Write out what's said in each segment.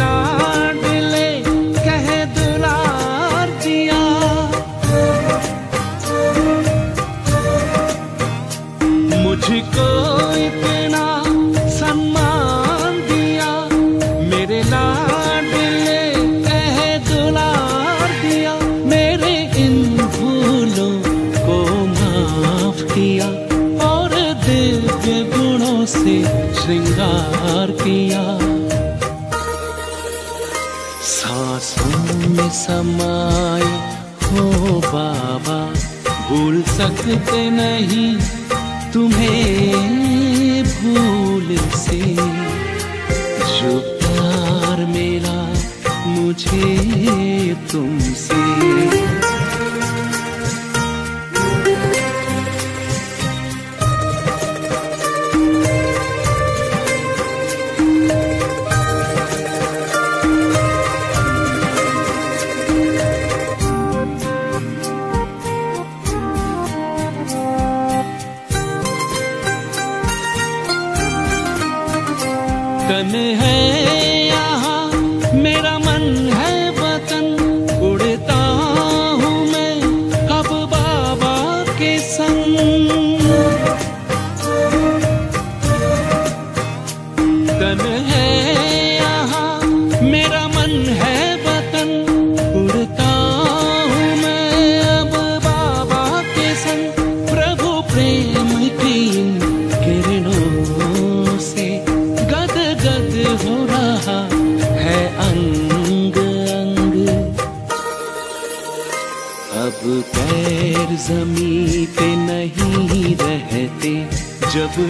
நாட समाए हो बाबा भूल सकते नहीं तुम्हें भूल से। जो प्यार मेरा मुझे तुमसे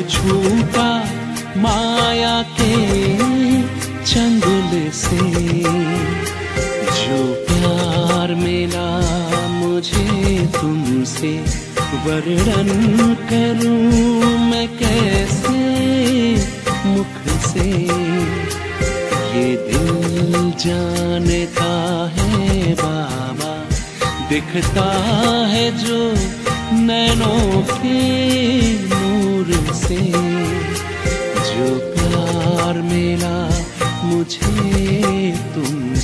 छुपा माया के चंगुल से। जो प्यार मिला मुझे तुमसे, वर्णन करूँ मैं कैसे मुख से? ये दिल जानता है बाबा, दिखता है जो नैनों के नूर से जो प्यार मिला मुझे तुम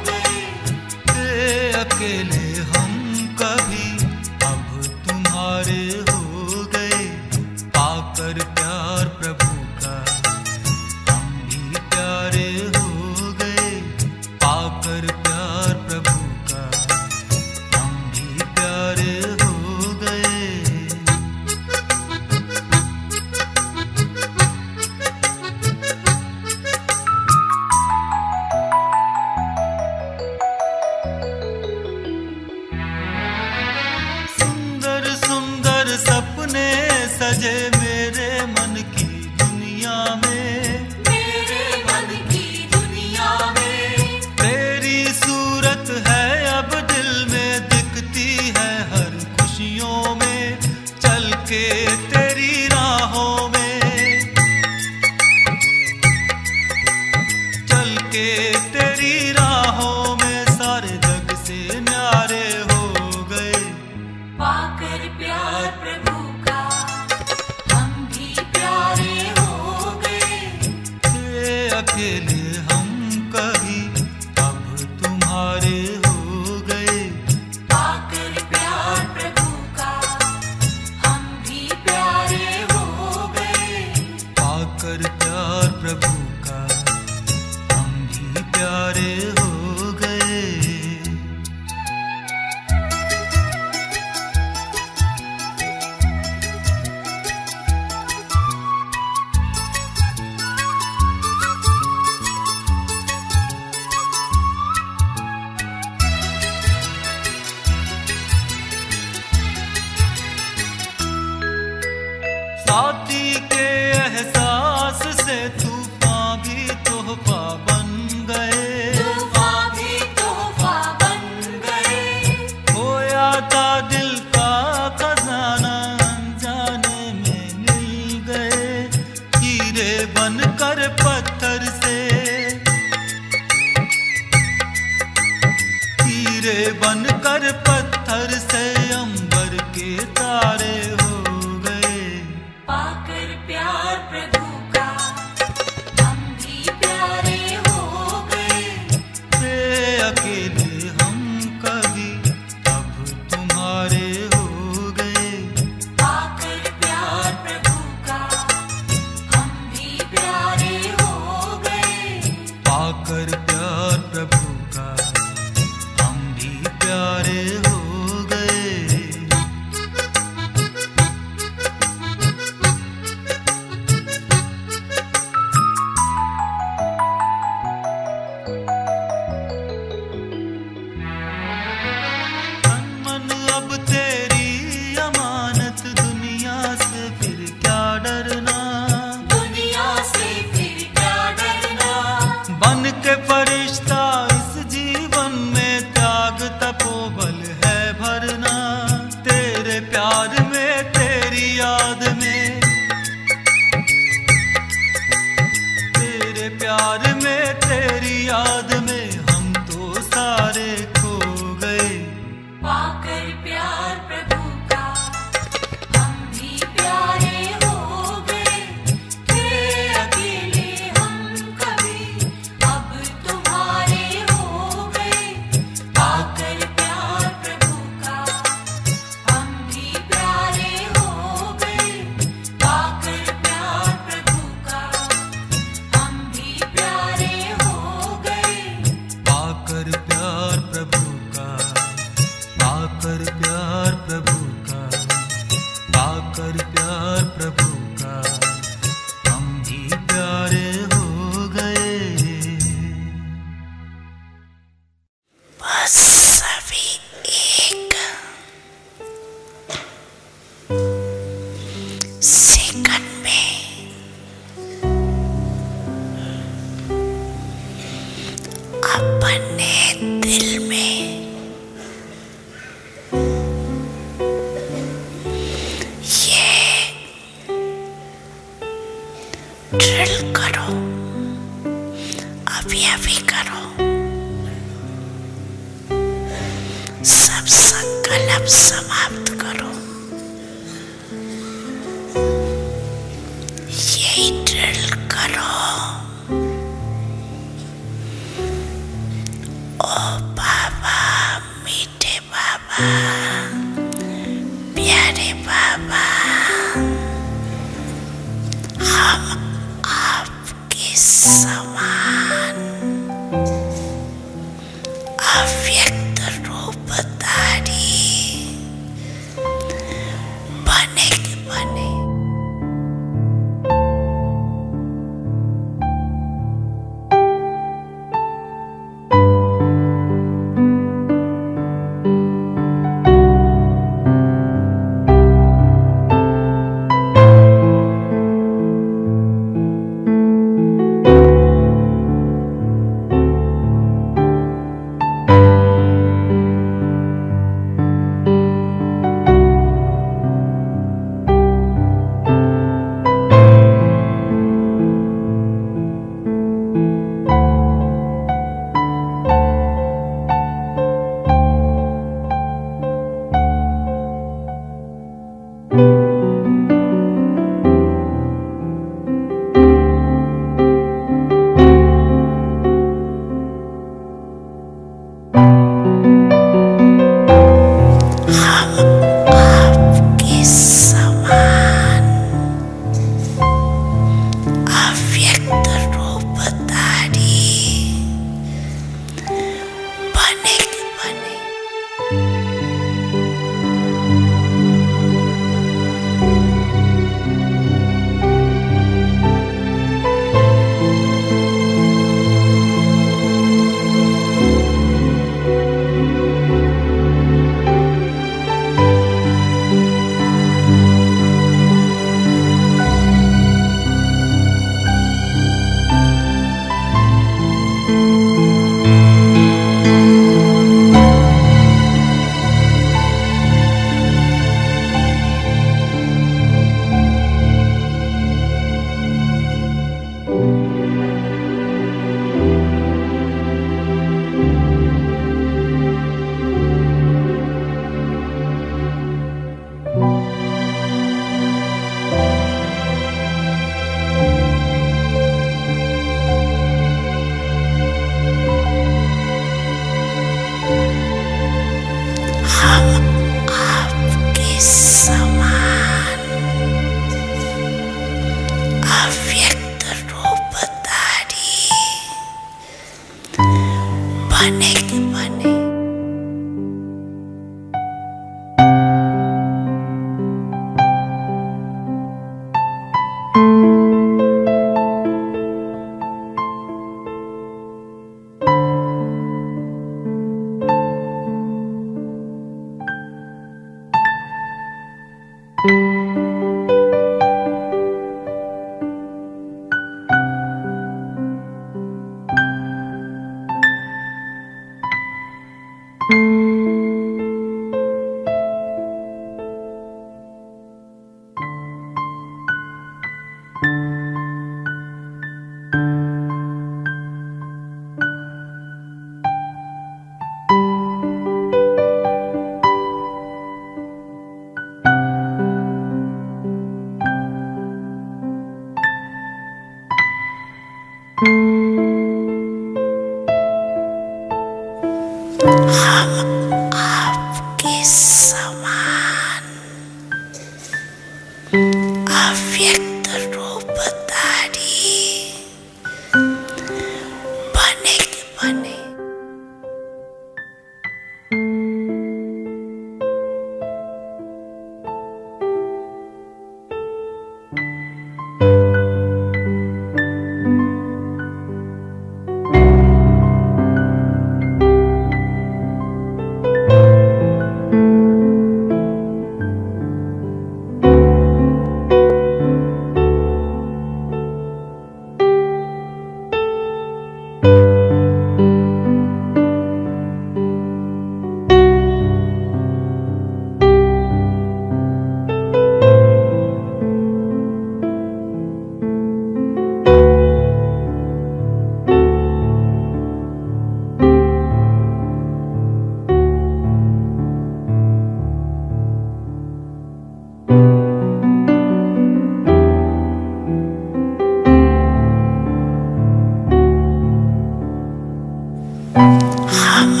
아,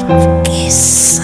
아프겠어.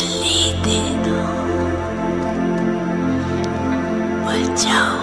अंजलि दे। दो बचाओ